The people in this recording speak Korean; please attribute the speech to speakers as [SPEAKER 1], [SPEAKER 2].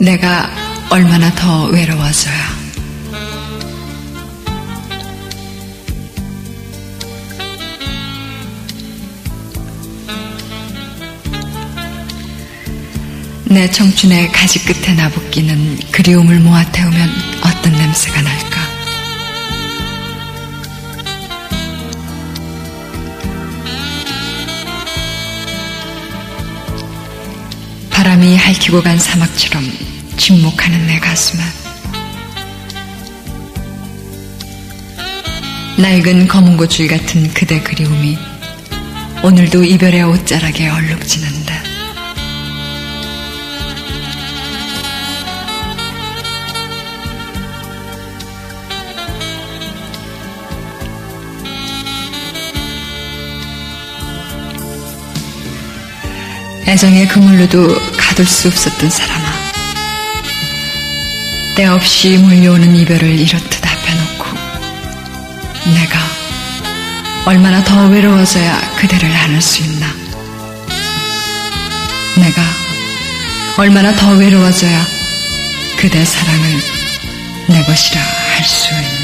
[SPEAKER 1] 내가 얼마나 더 외로워져야 내 청춘의 가지 끝에 나붓기는 그리움을 모아 태우면 어떤 냄새가 날까? 바람이 핥히고 간 사막처럼 침묵하는 내 가슴은 낡은 검은 고줄 같은 그대 그리움이 오늘도 이별의 옷자락에 얼룩지는 애정의 그물로도 가둘 수 없었던 사람아. 때없이 몰려오는 이별을 이렇듯 앞에 놓고 내가 얼마나 더 외로워져야 그대를 안을 수 있나. 내가 얼마나 더 외로워져야 그대 사랑을 내 것이라 할 수 있나.